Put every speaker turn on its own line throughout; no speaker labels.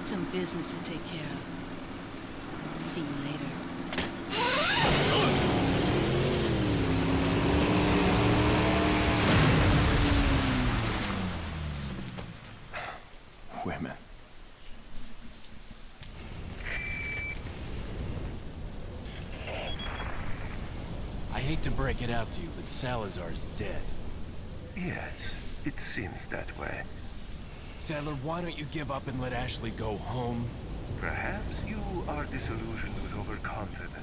got some business to take care of. See you later.
Women.
I hate to break it out to you, but Salazar's dead.
Yes, it seems that way.
Sadler, why don't you give up and let Ashley go home?
Perhaps you are disillusioned with overconfidence,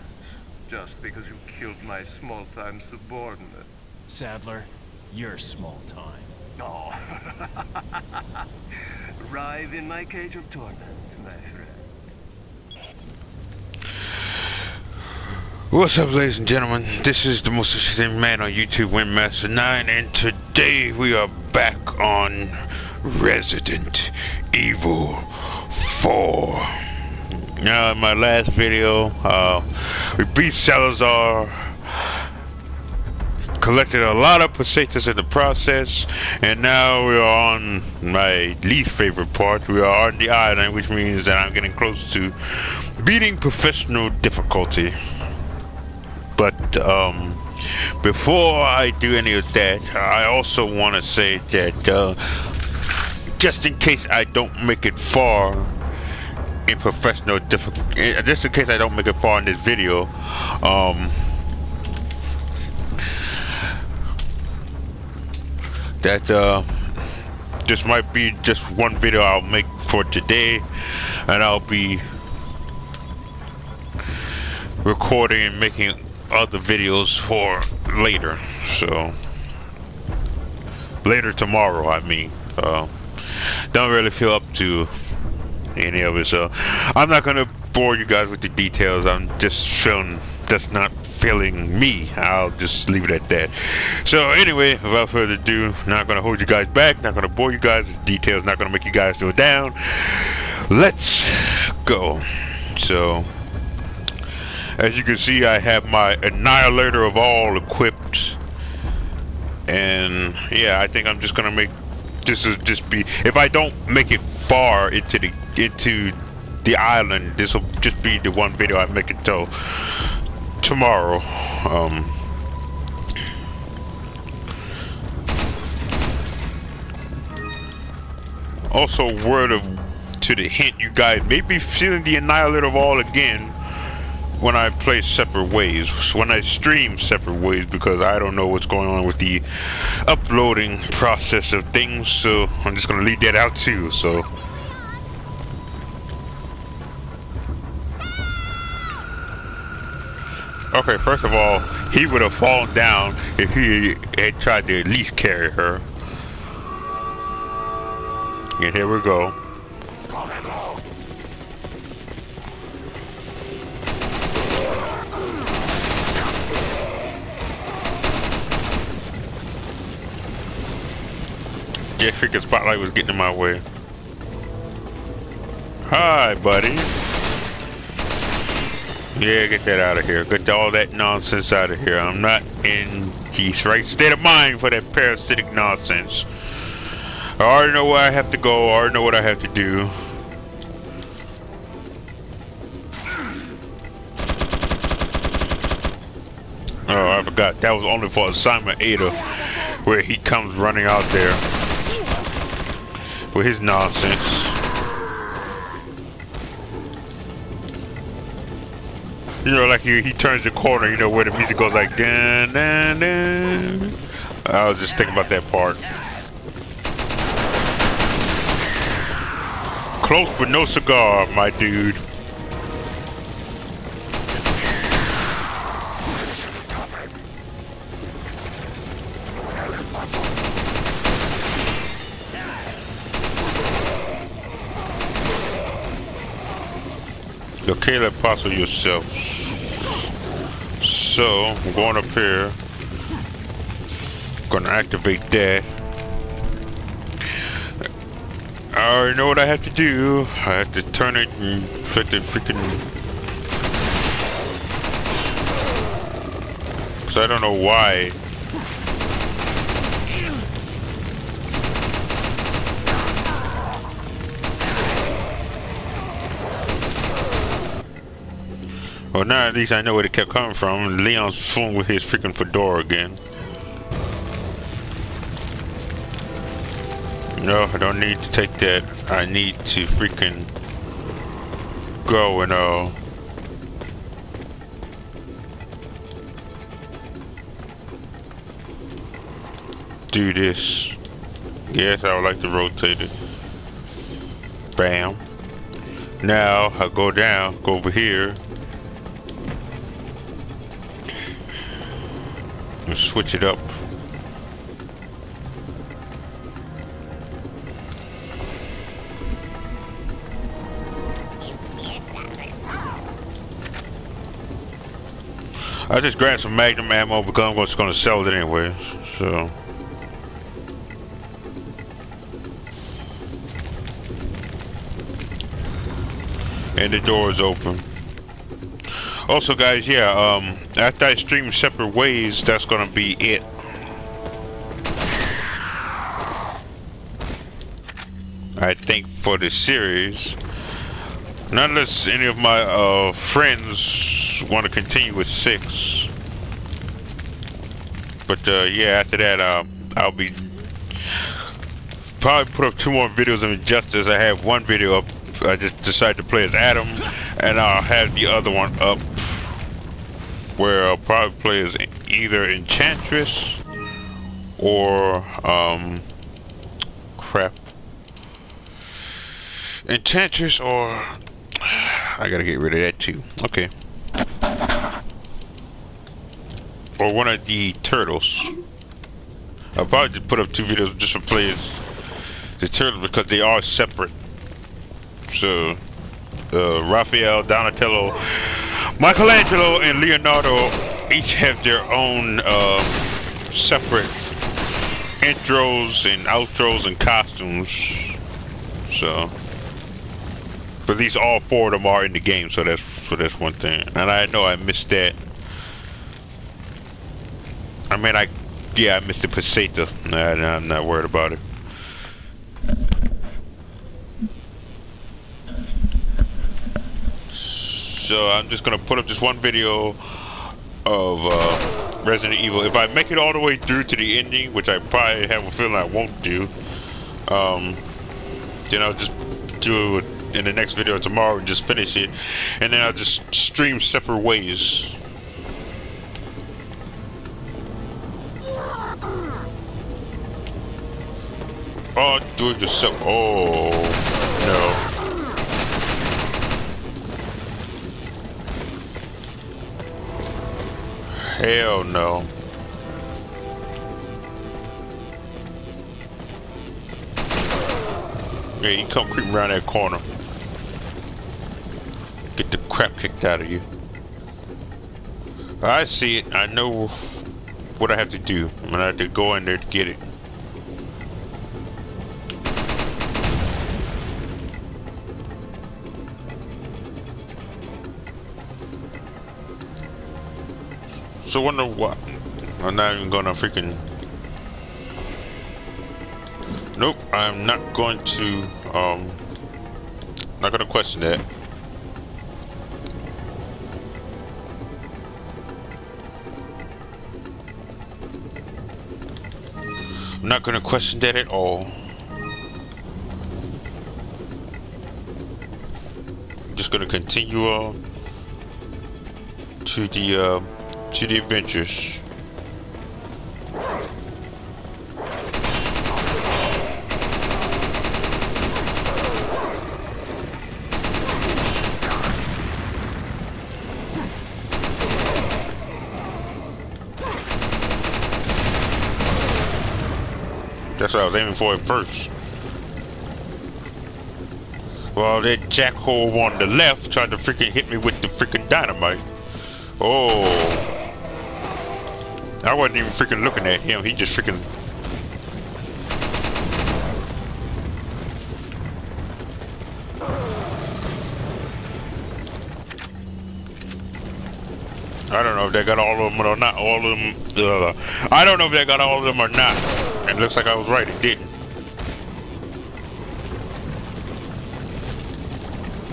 just because you killed my small-time subordinate.
Sadler, you're small time.
Oh. Rive in my cage of torment, my friend.
What's up, ladies and gentlemen? This is the most interesting man on YouTube, Windmaster 9, and today we are back on Resident Evil 4. Now, in my last video, uh, we beat Salazar, collected a lot of pesetas in the process, and now we are on my least favorite part. We are on the island, which means that I'm getting close to beating professional difficulty. But um, before I do any of that, I also want to say that uh, just in case I don't make it far in professional difficulty, just in case I don't make it far in this video, um, that uh, this might be just one video I'll make for today, and I'll be recording and making other videos for later. So later tomorrow, I mean. Uh, don't really feel up to any of it, so I'm not gonna bore you guys with the details. I'm just feeling that's not feeling me. I'll just leave it at that. So anyway, without further ado, not gonna hold you guys back. Not gonna bore you guys with details. Not gonna make you guys go down. Let's go. So as you can see, I have my Annihilator of All equipped. And yeah, I think I'm just gonna make this is just be if I don't make it far into the into the island, this will just be the one video I make until tomorrow. Um also word of to the hint you guys may be feeling the Annihilator of All again when I play separate ways, when I stream separate ways, because I don't know what's going on with the uploading process of things, so I'm just gonna leave that out too, so. Okay, first of all, he would have fallen down if he had tried to at least carry her. And here we go. Just figured spotlight was getting in my way. Hi, buddy. Yeah, get that out of here. Get all that nonsense out of here. I'm not in the right state of mind for that parasitic nonsense. I already know where I have to go. I already know what I have to do. Oh, I forgot. That was only for assignment Ada, where he comes running out there with his nonsense. You know, like he, he turns the corner, you know, where the music goes like dun dun dun. I was just thinking about that part. Close but no cigar, my dude. Let puzzle yourself. So, I'm going up here. Gonna activate that. I already know what I have to do. I have to turn it and put the freaking... Cause I don't know why. Well, now at least I know where it kept coming from. Leon's fooling with his freaking fedora again. No, I don't need to take that. I need to freaking go and uh do this. Yes, I would like to rotate it. Bam. Now I go down, go over here. Switch it up. I just grabbed some Magnum ammo because I'm just going to sell it anyway. So. And the door is open. Also, guys, yeah, um, after I stream separate ways, that's to be it. I think for the series. Not unless any of my uh, friends want to continue with six. But uh, yeah, after that, uh, I'll be probably put up two more videos of Injustice. I have one video up. I just decided to play as Adam, and I'll have the other one up where I'll probably play either Enchantress or um, crap. Enchantress or I gotta get rid of that too. Okay. Or one of the turtles. I'll probably just put up two videos just to play as the turtles because they are separate. So, uh, Raphael, Donatello, Michelangelo, and Leonardo each have their own uh, separate intros and outros and costumes. So. But least all four of them are in the game, so that's so that's one thing. And I know I missed that. I mean, I yeah, I missed the Peseta. Nah, I'm not worried about it. So I'm just gonna put up this one video of uh, Resident Evil. If I make it all the way through to the ending, which I probably have a feeling I won't do, um, then I'll just do it in the next video tomorrow and just finish it. And then I'll just stream separate ways. Oh, do it yourself. Oh, no. Hell no. Yeah, you come creeping around that corner. Get the crap kicked out of you. I see it. I know what I have to do. I'm gonna have to go in there to get it. So wonder what? I'm not even gonna freaking. Nope, I'm not going to. Um, not gonna question that. I'm not gonna question that at all. I'm Just gonna continue on to the uh, to the adventures. That's what I was aiming for at first. Well, that jackhole on the left tried to freaking hit me with the freaking dynamite. Oh. I wasn't even freaking looking at him. He just freaking... I don't know if they got all of them or not. All of them. Uh, I don't know if they got all of them or not. It looks like I was right. It didn't.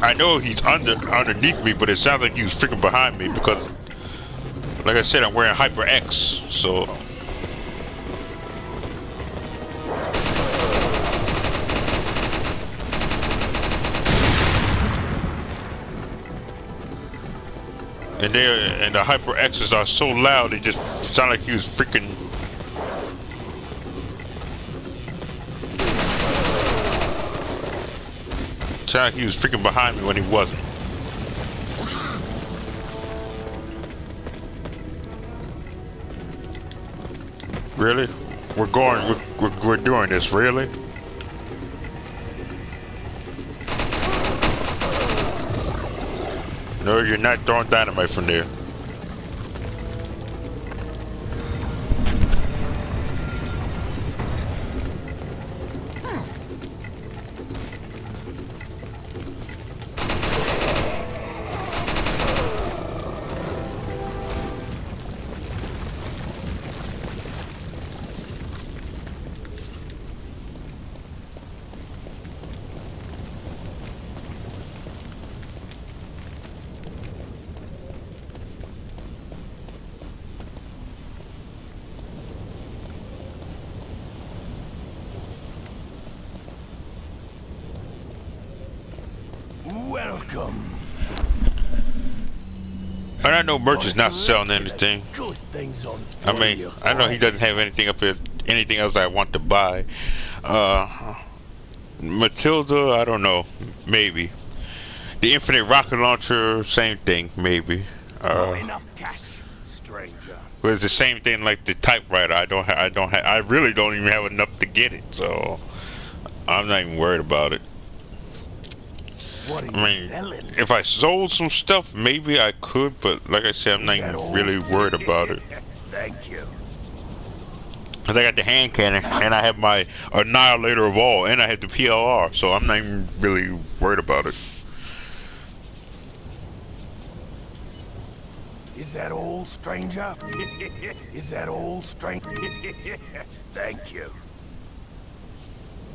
I know he's under underneath me, but it sounds like he was freaking behind me because, like I said, I'm wearing HyperX, so. And they and the HyperX's are so loud, they just sound like he was freaking sounded like he was freaking behind me when he wasn't. Really? We're going, we're, we're, we're doing this, really? No, you're not throwing dynamite from there. Know Merch is not selling anything. I mean, I know he doesn't have anything up here, anything else I want to buy. Uh, Matilda, I don't know, maybe. The Infinite Rocket Launcher, same thing, maybe. Uh,
enough cash, stranger.
but it's the same thing like the typewriter. I don't, ha I don't, ha I really don't even have enough to get it, so I'm not even worried about it.
What are you
I mean,
selling?
if I sold some stuff, maybe I could, but like I said, I'm not even really worried about it.
Thank you.
Cause I got the hand cannon, and I have my Annihilator of All, and I have the PLR, so I'm not even really worried about it.
Is that all, stranger? Is that all, stranger? Thank you.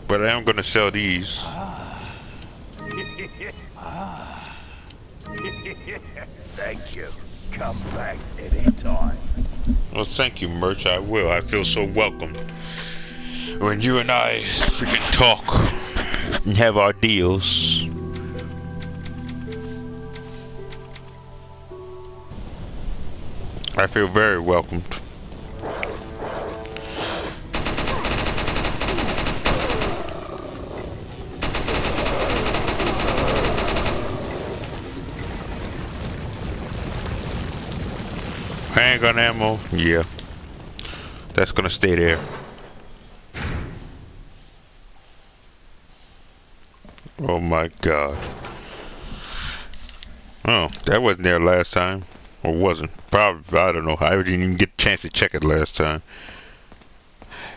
But I am gonna sell these. Ah. Ah.
Thank you. Come back anytime.
Well, thank you, Merch. I will. I feel so welcome. When you and I freaking talk and have our deals. I feel very welcomed. Handgun ammo, yeah. That's gonna stay there. Oh my god. Oh, that wasn't there last time. Or wasn't. Probably, I don't know. I didn't even get a chance to check it last time.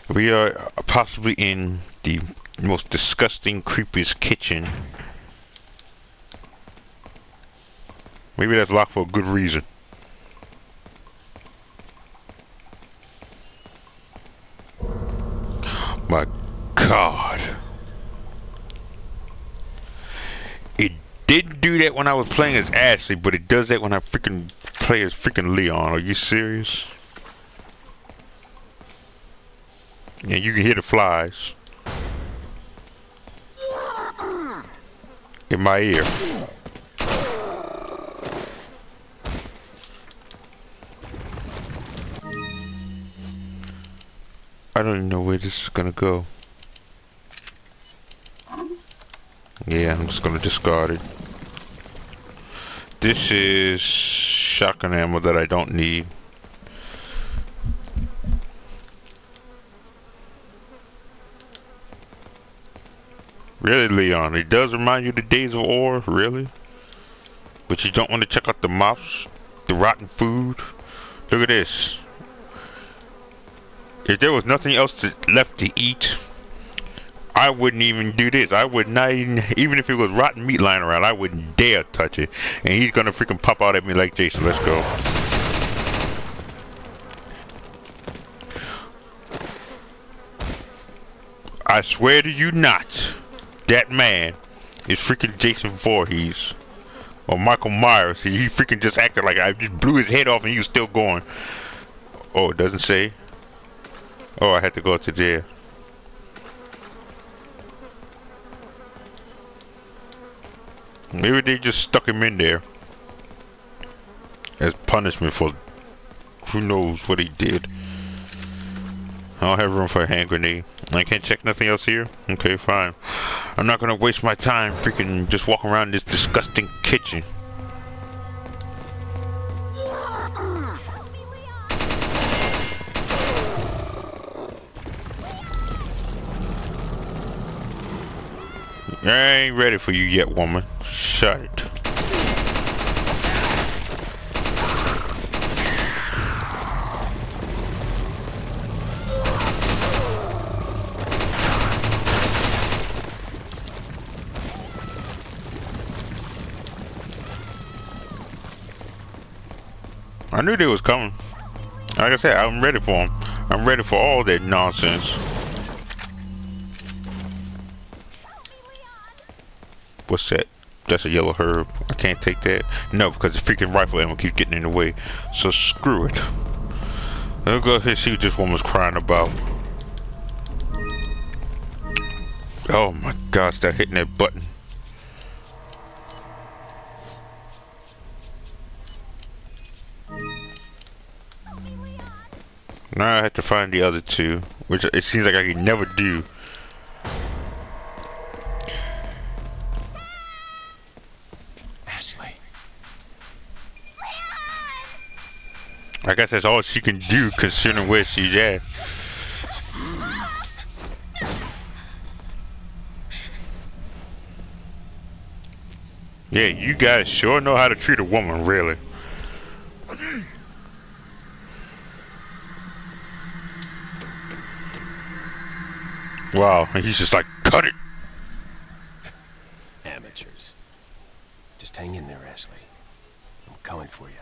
We are possibly in the most disgusting, creepiest kitchen. Maybe that's locked for a good reason. My God. It didn't do that when I was playing as Ashley, but it does that when I freaking play as freaking Leon. Are you serious? Yeah, you can hear the flies. In my ear. I don't even know where this is gonna go. Yeah, I'm just gonna discard it. This is shotgun ammo that I don't need. Really, Leon? It does remind you of the days of ore, really? But you don't want to check out the mops, the rotten food. Look at this. If there was nothing else to, left to eat, I wouldn't even do this. I would not even, even if it was rotten meat lying around, I wouldn't dare touch it. And he's gonna freaking pop out at me like Jason. Let's go. I swear to you not, that man is freaking Jason Voorhees. Or Michael Myers. He, freaking just acted like I just blew his head off and he was still going. Oh, it doesn't say. Oh, I had to go to jail. Maybe they just stuck him in there as punishment for who knows what he did. I don't have room for a hand grenade. I can't check nothing else here? Okay, fine. I'm not gonna waste my time freaking just walking around this disgusting kitchen. I ain't ready for you yet, woman. Shut it. I knew they was coming. Like I said, I'm ready for them. I'm ready for all that nonsense. What's that? That's a yellow herb. I can't take that. No, because the freaking rifle ammo keeps getting in the way. So screw it. Let me go ahead and see what this woman's crying about. Oh my god, stop hitting that button. Now I have to find the other two, which it seems like I can never do. I guess that's all she can do considering where she's at. Yeah, you guys sure know how to treat a woman, really. Wow, and he's just like, cut it!
Amateurs. Just hang in there, Ashley. I'm coming for you.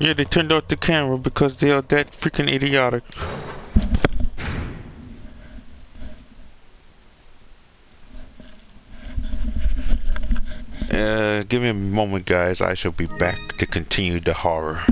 Yeah, they turned off the camera because they are that freaking idiotic. Uh, give me a moment, guys. I shall be back to continue the horror.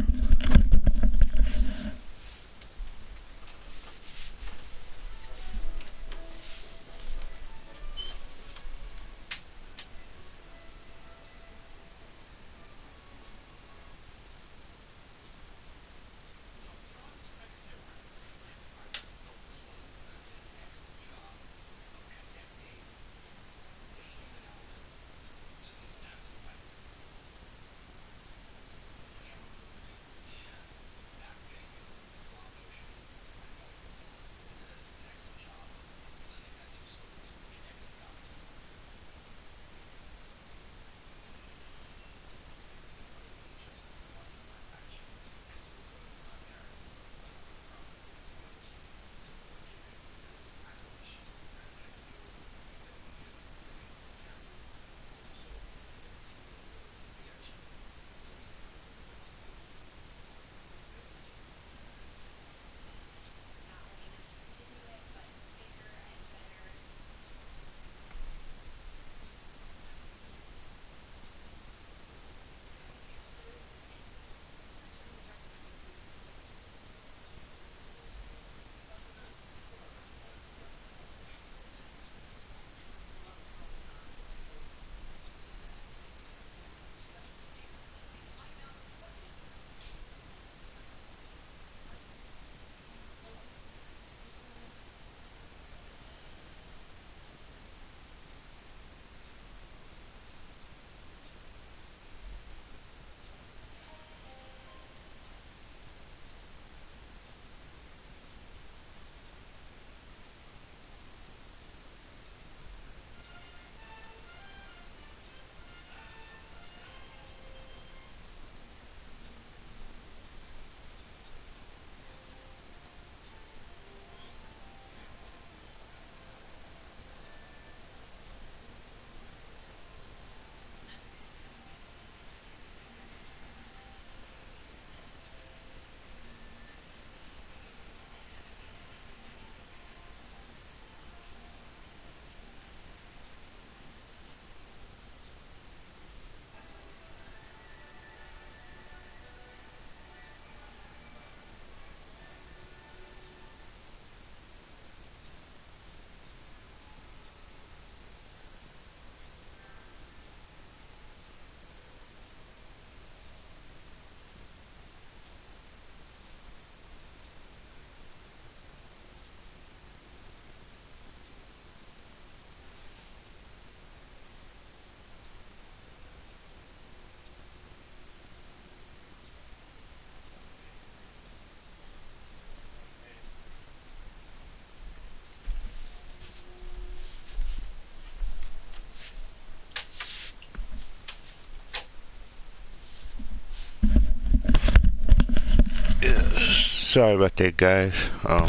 Sorry about that, guys. Um,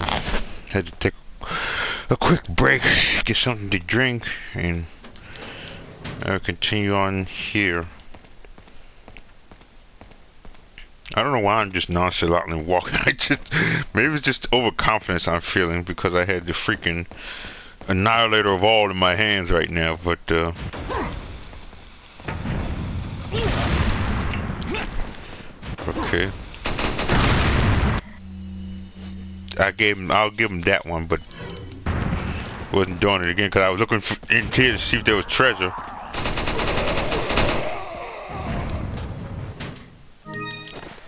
had to take a quick break, get something to drink, and I'll continue on here. I don't know why I'm just nonchalantly walking. I just maybe it's just overconfidence I'm feeling because I had the freaking annihilator of all in my hands right now. But uh, okay, gave him. I'll give him that one, but wasn't doing it again because I was looking for, in here to see if there was treasure.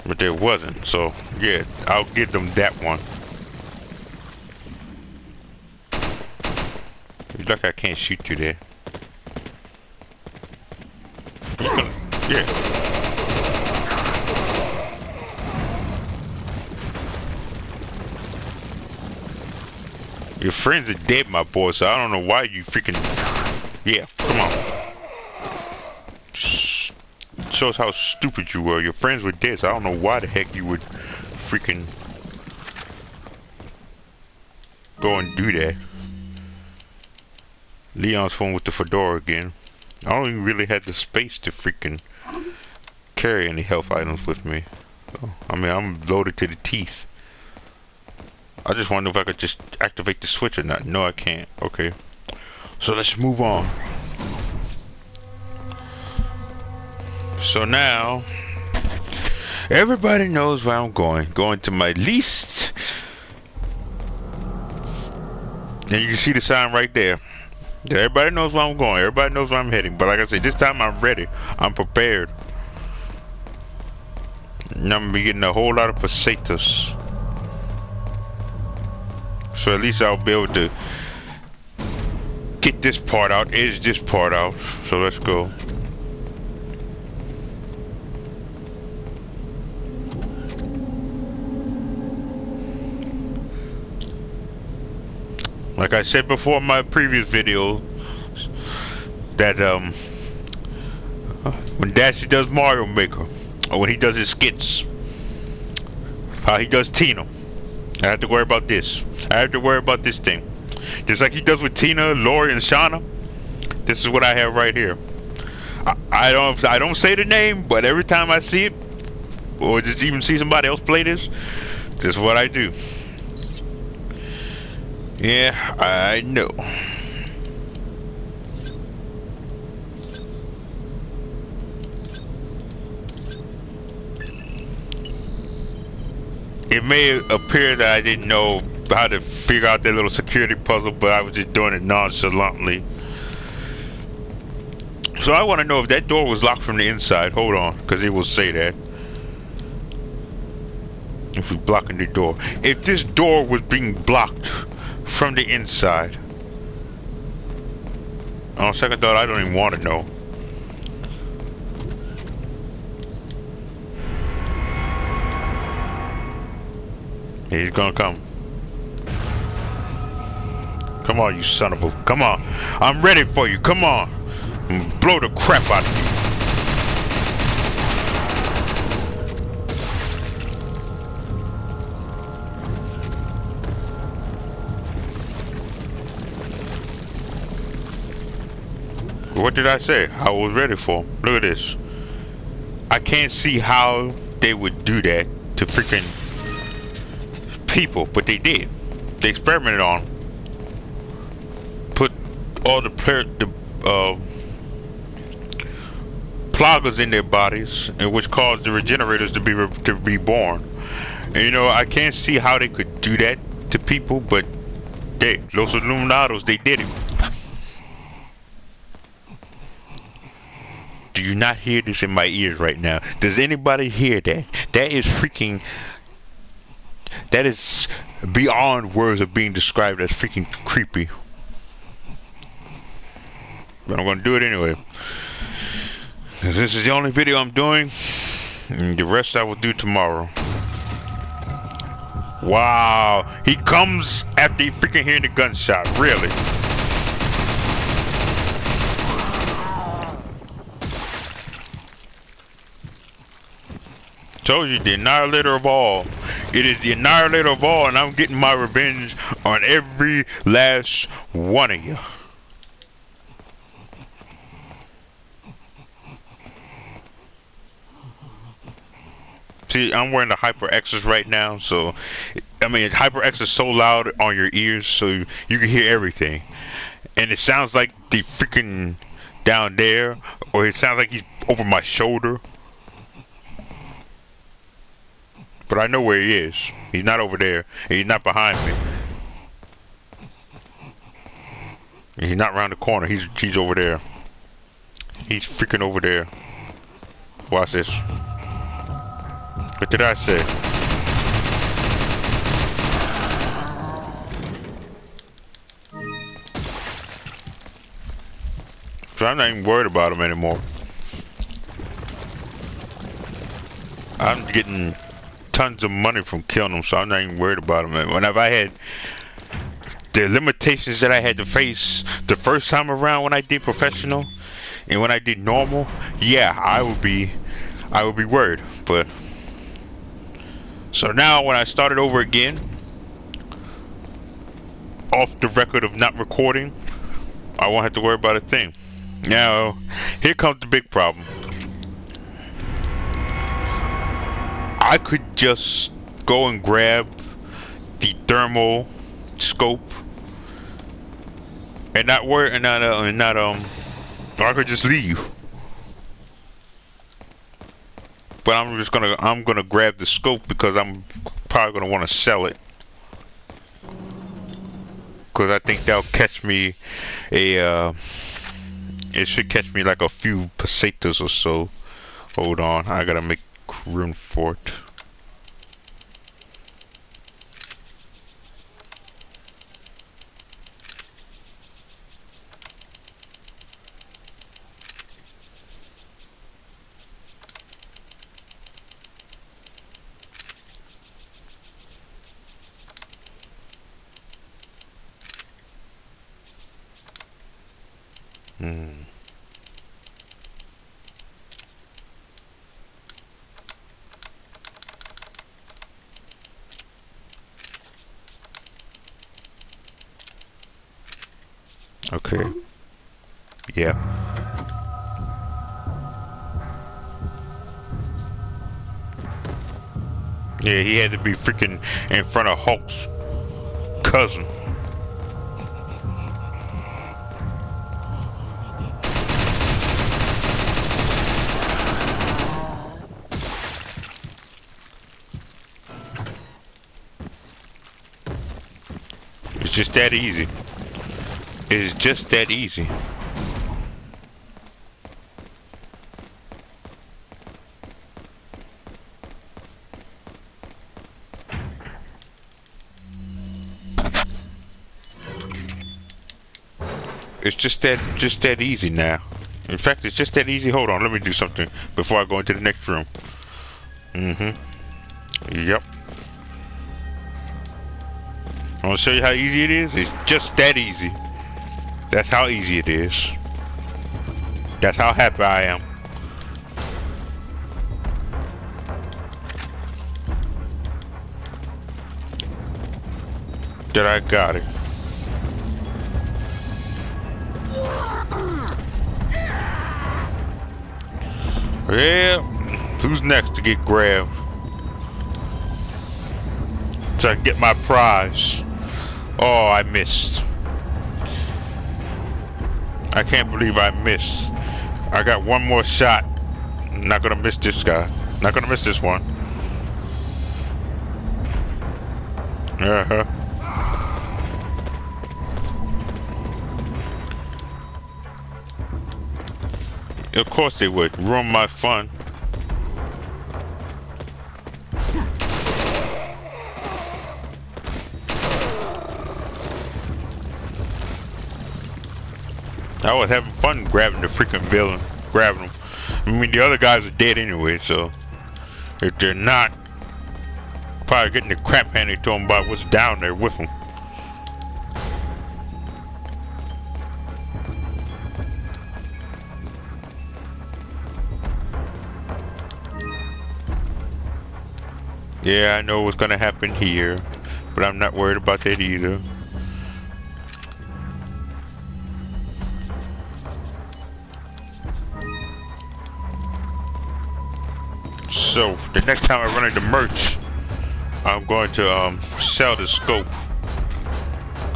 But there wasn't, so yeah, I'll give them that one. You like I can't shoot you there. Yeah. Your friends are dead, my boy, so I don't know why you freaking... Yeah, come on. Shows how stupid you were. Your friends were dead, so I don't know why the heck you would freaking... Go and do that. Leon's phone with the fedora again. I don't even really have the space to freaking carry any health items with me. So, I mean, I'm loaded to the teeth. I just wonder if I could just activate the switch or not. No, I can't. Okay. So let's move on. So now, everybody knows where I'm going. Going to my least. And you can see the sign right there. Everybody knows where I'm going. Everybody knows where I'm heading. But like I said, this time I'm ready. I'm prepared. And I'm gonna be getting a whole lot of pesetas. So at least I'll be able to get this part out, edge this part out. So let's go. Like I said before in my previous video, that um, when Dashie does Mario Maker, or when he does his skits, how he does Tina, I have to worry about this. I have to worry about this thing. Just like he does with Tina, Lori, and Shauna. This is what I have right here. I, I don't I don't say the name, but every time I see it, or just even see somebody else play this, this is what I do. Yeah, I know. It may appear that I didn't know how to figure out that little security puzzle, but I was just doing it nonchalantly. So I want to know if that door was locked from the inside. Hold on, because it will say that. If we're blocking the door. If this door was being blocked from the inside. On second thought, I don't even want to know. He's gonna come. Come on, you son of a... Come on. I'm ready for you. Come on. Blow the crap out of you. What did I say? I was ready for him. Look at this. I can't see how they would do that to freaking people, but they did. They experimented on Put all the player, the uh, plagas in their bodies, and which caused the regenerators to be re to be born. And you know, I can't see how they could do that to people, but they, Los Illuminados, they did it. Do you not hear this in my ears right now? Does anybody hear that? That is freaking... That is beyond words of being described as freaking creepy. But I'm to do it anyway. This is the only video I'm doing. And the rest I will do tomorrow. Wow. He comes after he freaking hearing the gunshot. Really? Told you, the annihilator of all. It is the annihilator of all, and I'm getting my revenge on every last one of you. See, I'm wearing the HyperXs right now, so I mean, HyperX is so loud on your ears, so you can hear everything, and it sounds like the freaking down there, or it sounds like he's over my shoulder. But I know where he is. He's not over there, he's not behind me. He's not around the corner. He's he's over there. He's freaking over there. Watch this. What did I say? So I'm not even worried about him anymore. I'm getting tons of money from killing them, so I'm not even worried about him. Whenever I had the limitations that I had to face the first time around when I did professional and when I did normal, yeah, I would be, I would be worried. But so now when I started over again, off the record of not recording, I won't have to worry about a thing. Now, here comes the big problem. I could just go and grab the thermal scope and not worry and not uh, and not um I could just leave. But I'm just gonna I'm gonna grab the scope because I'm probably gonna want to sell it because I think that'll catch me a uh, it should catch me like a few pesetas or so. Hold on, I gotta make room for it. Hmm. Okay. Yeah. Yeah, he had to be freaking in front of Hulk's cousin. It's just that easy. It's just that easy. It's just that just that easy now. In fact, it's just that easy. Hold on, let me do something before I go into the next room. Mm-hmm. Yep. I want to show you how easy it is. It's just that easy. That's how easy it is. That's how happy I am. That I got it. Yeah, who's next to get grabbed? To get my prize. Oh, I missed. I can't believe I missed. I got one more shot. Not gonna miss this guy. Not gonna miss this one. Uh-huh. Of course they would. Ruin my fun. I was having fun grabbing the freaking villain, grabbing them. I mean, the other guys are dead anyway, so if they're not, probably getting the crap handed to them by what's down there with them. Yeah, I know what's gonna happen here, but I'm not worried about that either. So, the next time I run into merch, I'm going to um, sell the scope.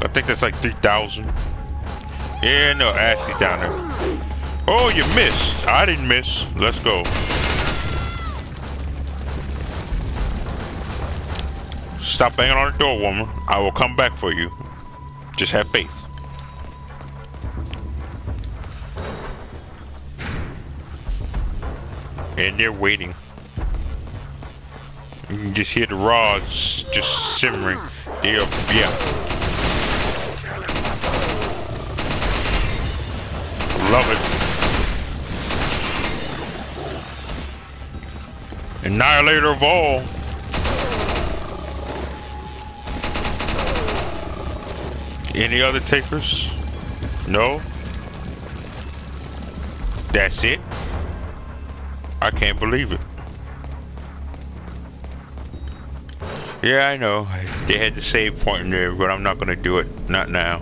I think that's like 3,000. Yeah, no, Ashley down there. Oh, you missed. I didn't miss. Let's go. Stop banging on the door, woman. I will come back for you. Just have faith. And they're waiting. You can just hear the rods just simmering. They're, yeah. Love it. Annihilator of all. Any other takers? No? That's it? I can't believe it. Yeah, I know. They had the save point in there, but I'm not gonna do it. Not now.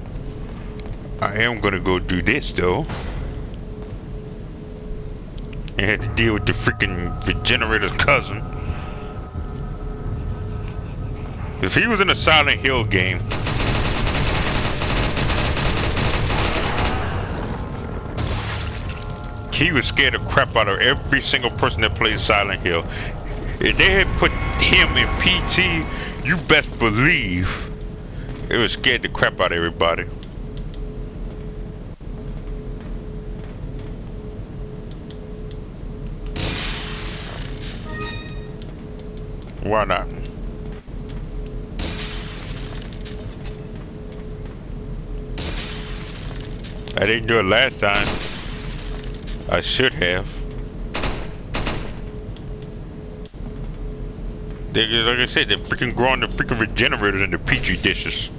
I am gonna go do this though. And had to deal with the freaking regenerator's cousin. If he was in a Silent Hill game, he was scared the crap out of every single person that plays Silent Hill. If they had put him in PT, you best believe it was scared the crap out of everybody. Why not? I didn't do it last time. I should have. They, like I said, they're freaking growing the freaking regenerators in the petri dishes.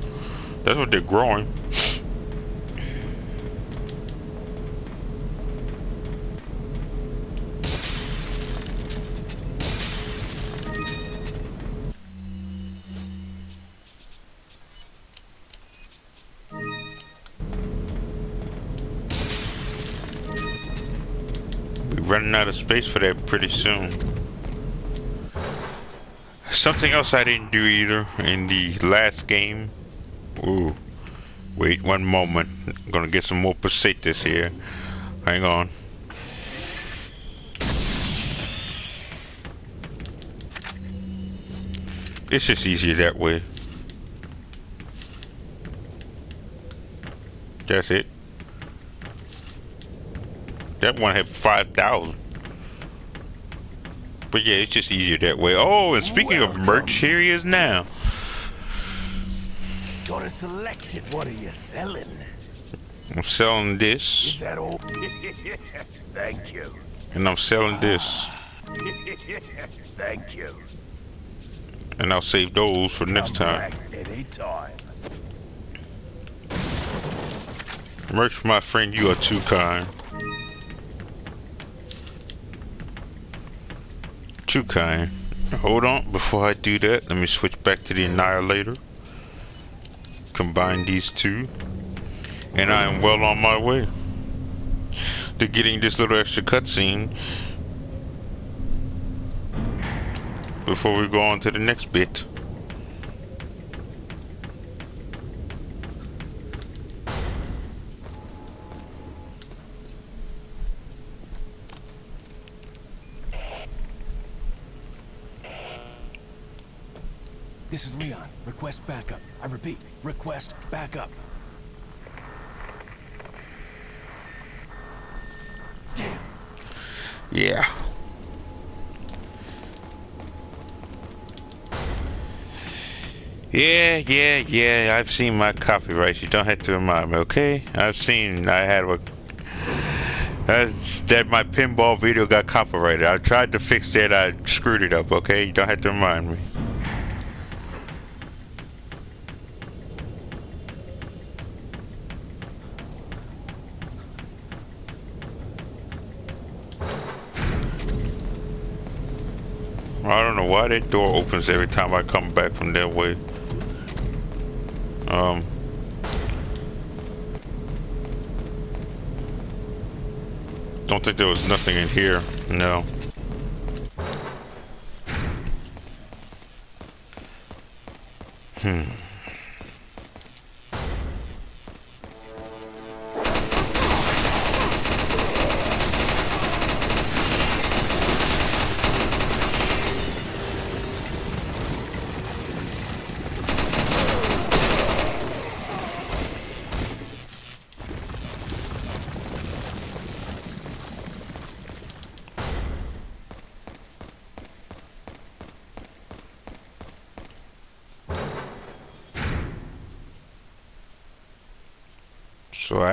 That's what they're growing. Running out of space for that pretty soon. Something else I didn't do either in the last game. Ooh. Wait one moment. I'm gonna get some more pesetas here. Hang on. It's just easier that way. That's it. That one had 5,000. But yeah, it's just easier that way. Oh, and speaking of merch, here he is now.
Got a selection. What are you selling?
I'm selling this.
Is that all? Thank you.
and I'm selling this.
Thank you.
And I'll save those for next time.
Time.
Merch, my friend, you are too kind. Kind. Hold on, before I do that, let me switch back to the Annihilator. Combine these two. And I am well on my way to getting this little extra cutscene before we go on to the next bit.
This is Leon. Request backup. I repeat, request backup.
Yeah. Yeah, yeah, yeah. I've seen my copyrights. You don't have to remind me, okay? I've seen. I had a. That's, uh, that my pinball video got copyrighted. I tried to fix that. I screwed it up. Okay, you don't have to remind me. Why that door opens every time I come back from that way. Um. Don't think there was nothing in here. No. Hmm.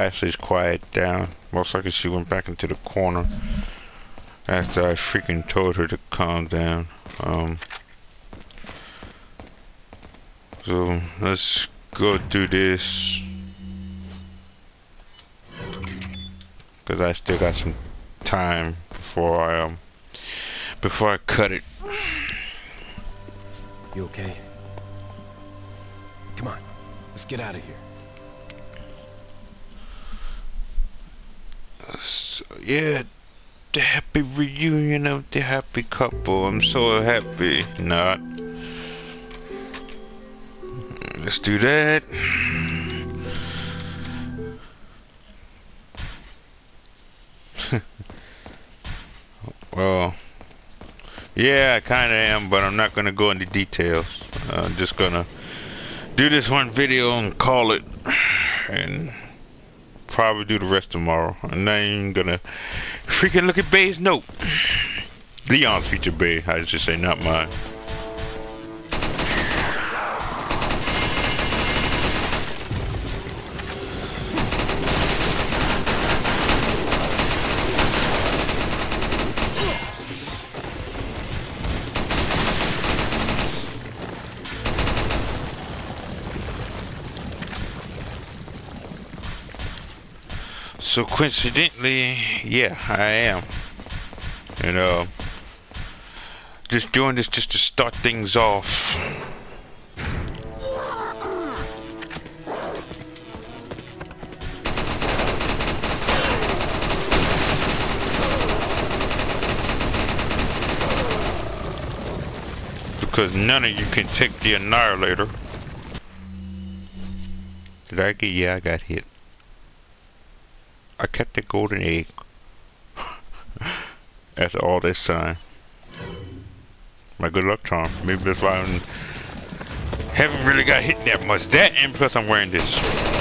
Ashley's quiet down. Most likely she went back into the corner after I freaking told her to calm down. Um, so let's go do this. Cause I still got some time before I um before I cut it.
You okay? Come on, let's get out of here.
Yeah, the happy reunion of the happy couple. I'm so happy. Not. Let's do that. well, yeah, I kind of am, but I'm not going to go into details. I'm just going to do this one video and call it. And probably do the rest tomorrow. And then I'm gonna freaking look at Bay's note. Leon's feature Bay, I should say, not mine. So coincidentally, yeah, I am. You know, just doing this just to start things off. Because none of you can take the Annihilator. Did I get? Yeah, I got hit. I kept the golden egg after all this time. My good luck charm. Maybe that's why I haven't really got hit that much. That and plus I'm wearing this.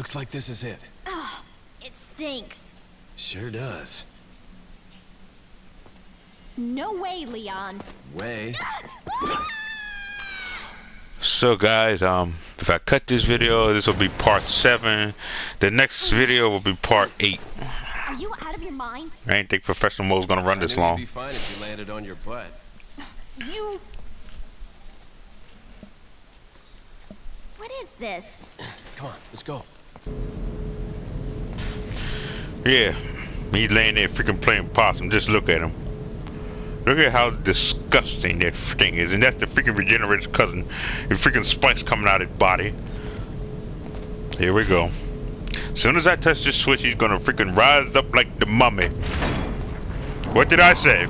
Looks like this is it.
It stinks.
Sure does.
No way, Leon.
Way.
So guys, um, if I cut this video, this will be part 7. The next video will be part 8.
Are you out of your mind?
I ain't think Professional Mo's gonna run
I
this
knew you'd
long.
be fine if you landed on your butt.
You. What is this?
Come on, let's go.
Yeah, he's laying there freaking playing possum. Just look at him. Look at how disgusting that thing is. And that's the freaking regenerator's cousin. The freaking spikes coming out of his body. Here we go. Soon as I touch this switch, he's gonna freaking rise up like the mummy. What did I say?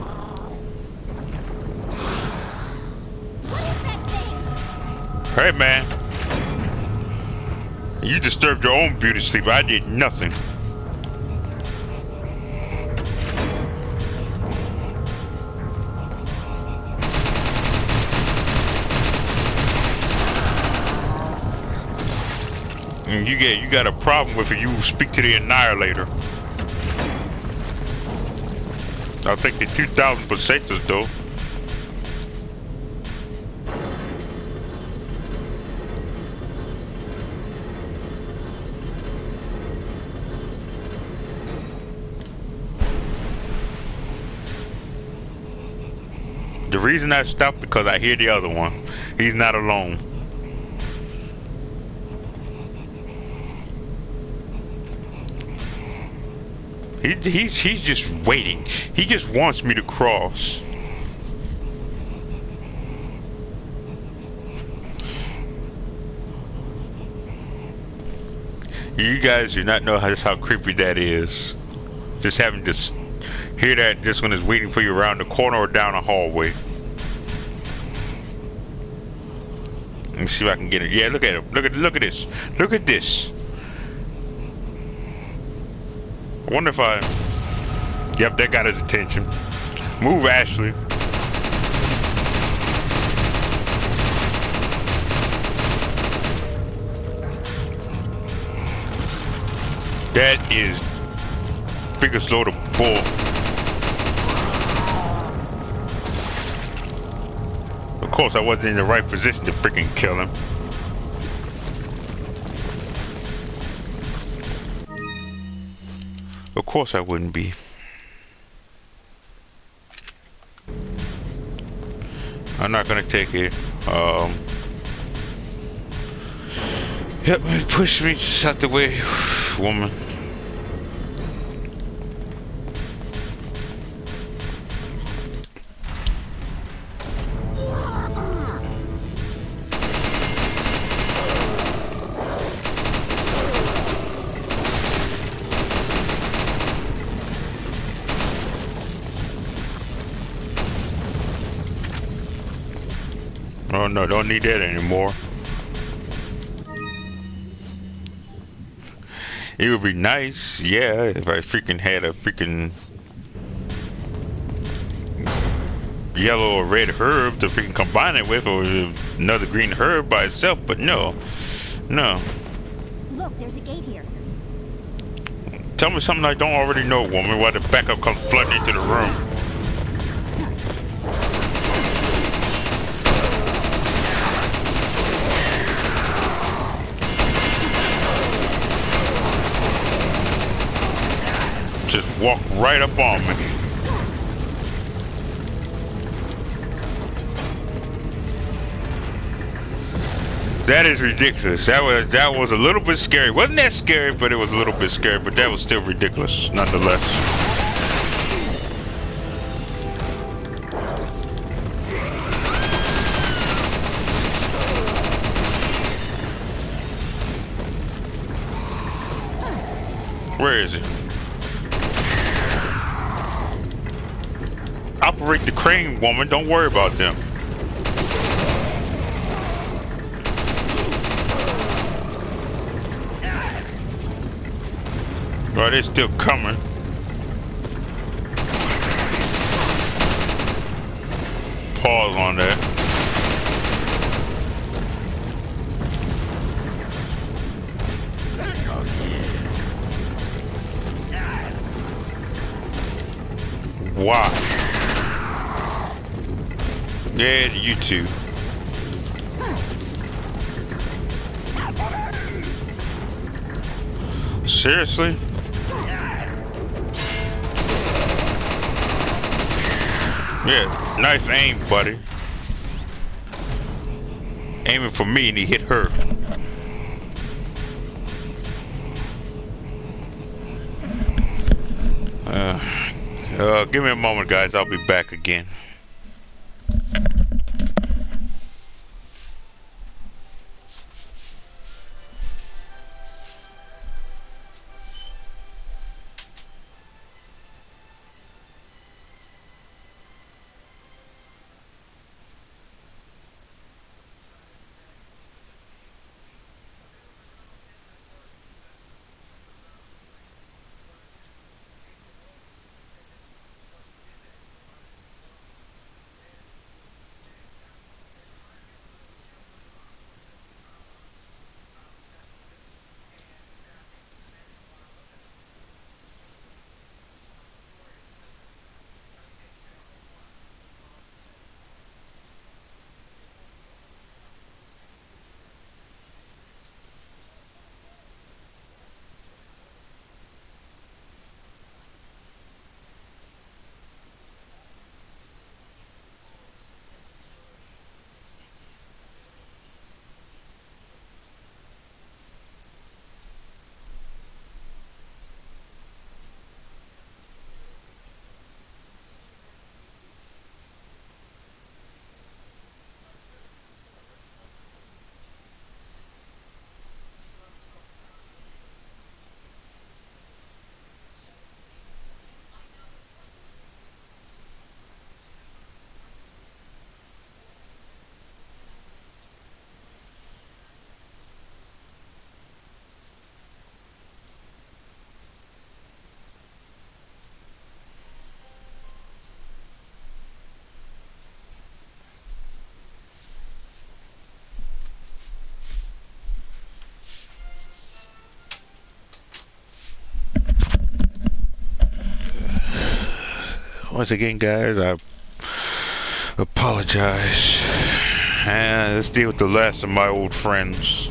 Hey man. You disturbed your own beauty sleep. I did nothing. And you get you got a problem with it, you speak to the annihilator. I think the 2,000 pesetas though. Reason I stopped because I hear the other one. He's not alone. He, he's, he's just waiting. He just wants me to cross. You guys do not know how, just how creepy that is. Just having to hear that just when it's waiting for you around the corner or down a hallway. Let me see if I can get it. Yeah, look at it. Look at look at this. Look at this. I wonder if I. Yep, that got his attention. Move, Ashley. That is biggest load of bull. Course, I wasn't in the right position to freaking kill him. Of course, I wouldn't be. I'm not gonna take it. Um. Yep, push me out the way, woman. No, don't need that anymore. It would be nice, yeah, if I freaking had a freaking yellow or red herb to freaking combine it with, or another green herb by itself, but no. No.
Look, there's a gate here.
Tell me something I don't already know, woman, why the backup comes flooding into the room. Walk right up on me. That is ridiculous. That was that was a little bit scary. Wasn't that scary, but it was a little bit scary, but that was still ridiculous nonetheless. Where is it? Crane, woman. Don't worry about them. Right, it's still coming. Yeah, you too. Seriously? Yeah, nice aim, buddy. Aiming for me and he hit her. Uh, uh, give me a moment, guys. I'll be back again. Once again, guys, I apologize. And let's deal with the last of my old friends.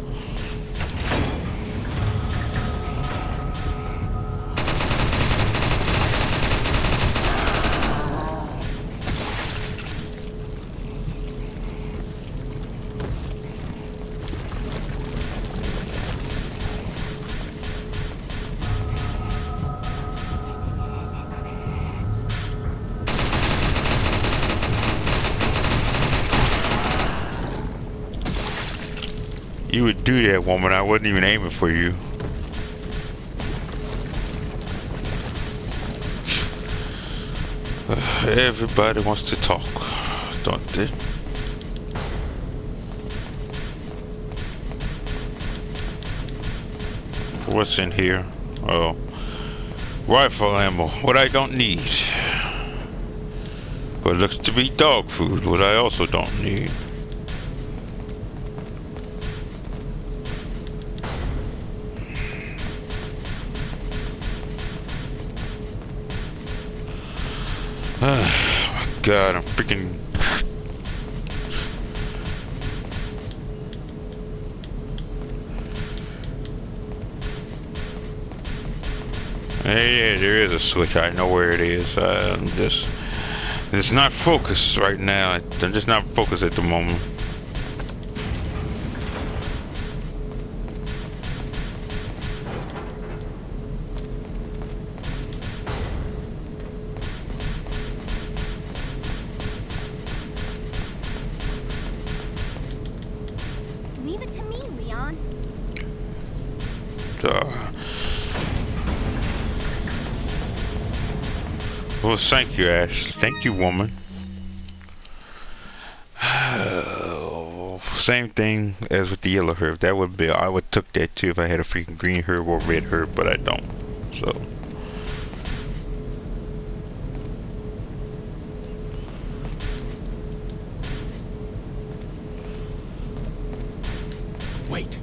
You would do that, woman. I wasn't even aiming for you. Everybody wants to talk, don't they? What's in here? Oh. Rifle ammo. What I don't need. What looks to be dog food. What I also don't need. God, I'm freaking... Hey, yeah, there is a switch. I know where it is. Uh, I'm just... It's not focused right now. I'm just not focused at the moment. You, Ash. Thank you, woman. Same thing as with the yellow herb. That would be, I would took that too if I had a freaking green herb or red herb, but I don't. So.
Wait.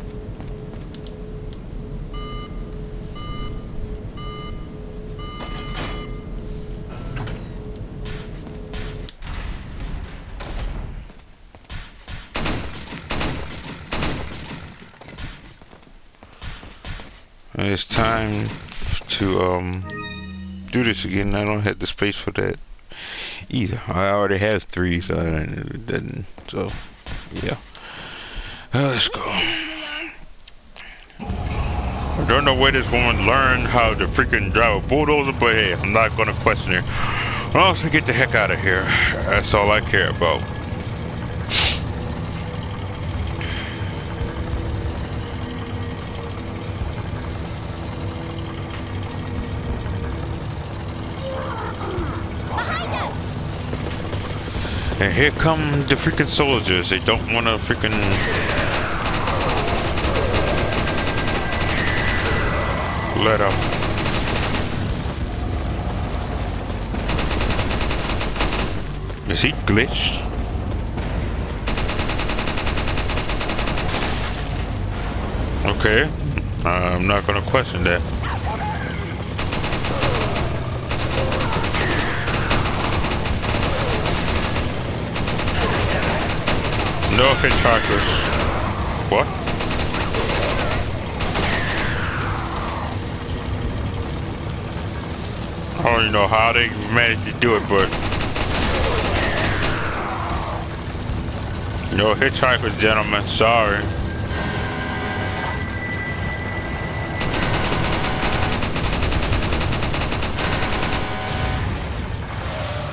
It's time to um do this again. I don't have the space for that either. I already have three, so I didn't. so yeah. Uh, let's go. I don't know where this woman learned how to freaking drive a bulldozer, but hey, I'm not gonna question her. I'll also get the heck out of here. That's all I care about. Here come the freaking soldiers. They don't want to freaking. Let up. Is he glitched? Okay. I'm not gonna question that. No hitchhikers. What? I don't even know how they managed to do it, but no hitchhikers, gentlemen. Sorry.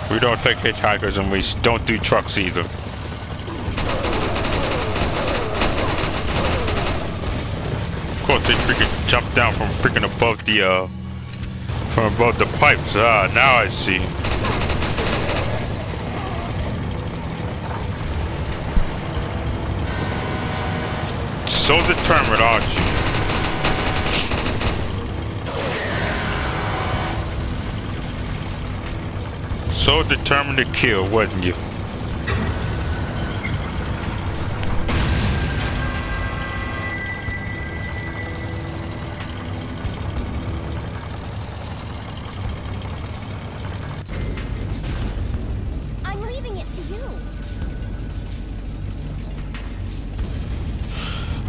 We don't take hitchhikers and we don't do trucks either. Course, they freaking jumped down from freaking above the, uh, from above the pipes. Ah, now I see. So determined, aren't you? So determined to kill, wasn't you?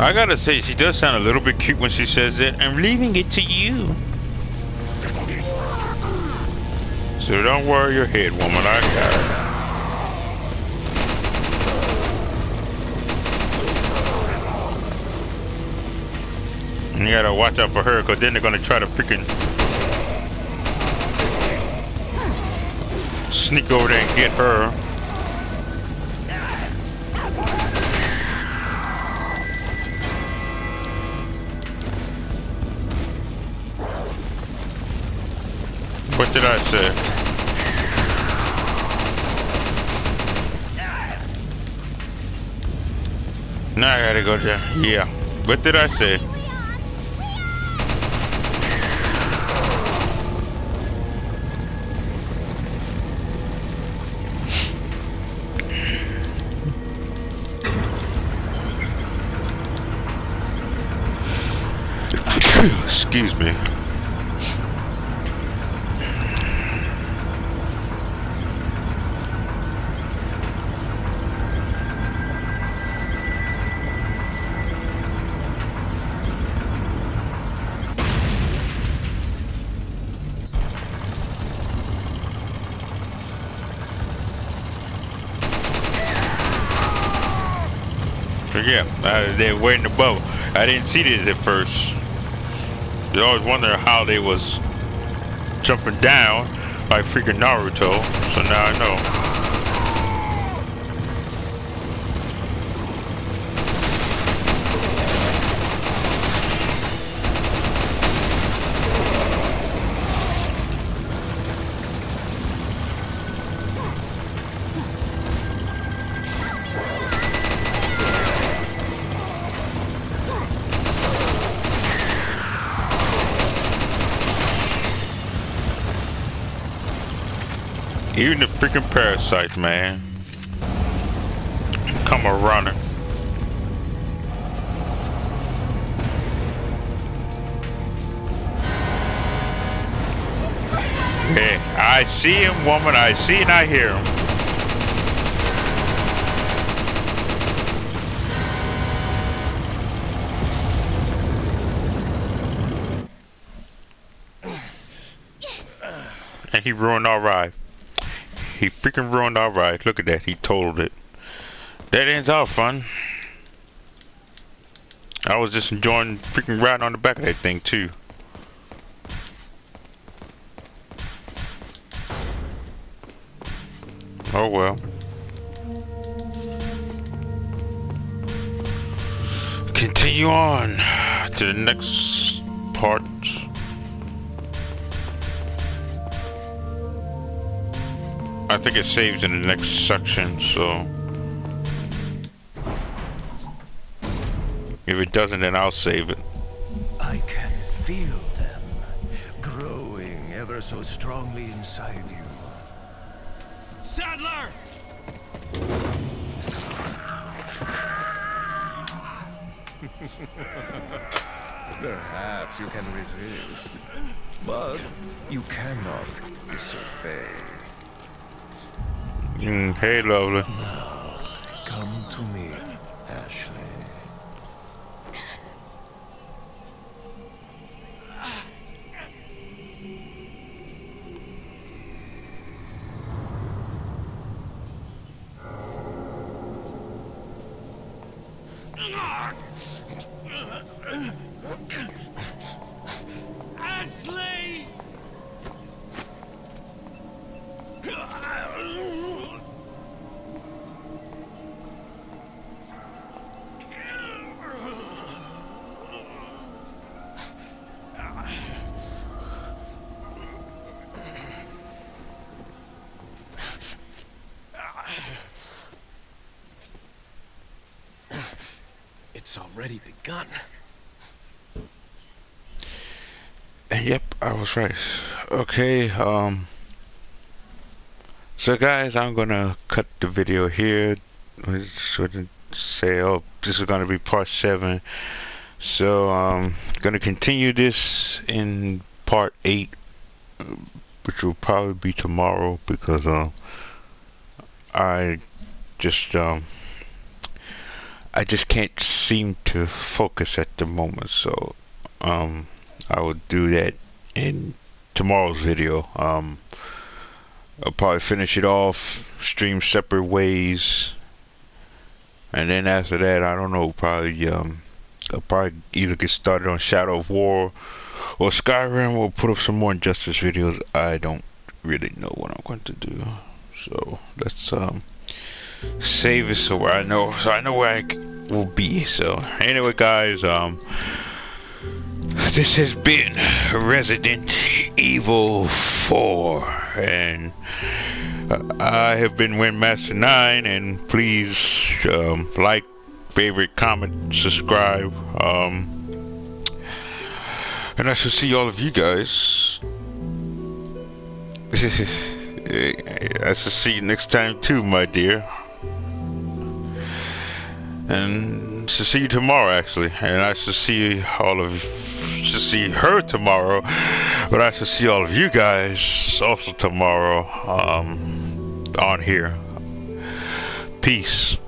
I gotta say, she does sound a little bit cute when she says that. I'm leaving it to you. So don't worry your head, woman. I got it. You gotta watch out for her, cause then they're gonna try to freaking sneak over there and get her. Go there. Yeah. What did I say? Excuse me. Uh, they're waiting above. I didn't see this at first. You always wonder how they was jumping down like freaking Naruto. So now I know. Freaking parasites, man. Come a running. Hey, I see him, woman. I see and I hear him. And he ruined our ride. He freaking ruined our ride. Look at that. He totaled it. That ends our fun. I was just enjoying freaking riding on the back of that thing too. Oh well. Continue on to the next part. I think it saves in the next section, so if it doesn't, then I'll save it.
I can feel them growing ever so strongly inside you.
Sadler!
Perhaps you can resist, but you cannot disobey.
Mm, hey, lovely.
Come to me.
Ashley!
It's already begun.
Yep, I was right. Okay, um. So, guys, I'm gonna cut the video here. I shouldn't say, oh, this is gonna be part seven. So, um, gonna continue this in part eight, uh, which will probably be tomorrow because, um, I just um I just can't seem to focus at the moment so um I will do that in tomorrow's video. Um I'll probably finish it off stream separate ways and then after that I don't know probably um I'll probably either get started on Shadow of War or Skyrim or put up some more Injustice videos. I don't really know what I'm going to do so let's um save it so I know so I know where I will be. So anyway, guys, um, this has been Resident Evil 4, and I have been Windmaster 9, and please um, like, favorite, comment, subscribe. Um, and I shall see all of you guys. I shall see you next time too, my dear and to see you tomorrow actually. And I should see all of to see her tomorrow. But I should see all of you guys also tomorrow um, on here. Peace